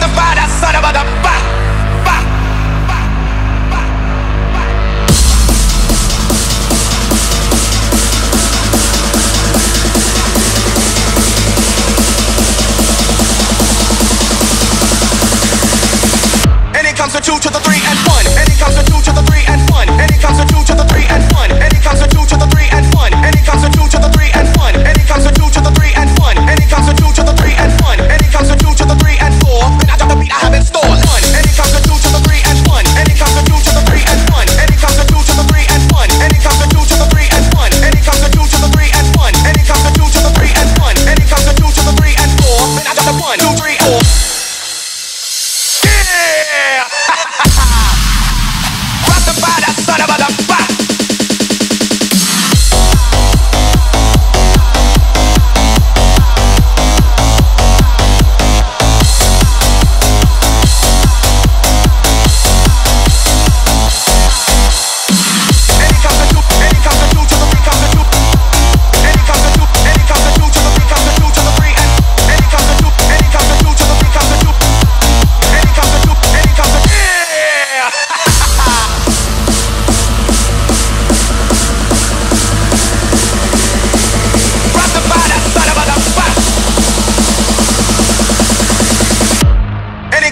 justified, that son of a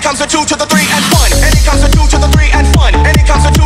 comes a two to the three and one. And it comes a two to the three and one. And it comes a two.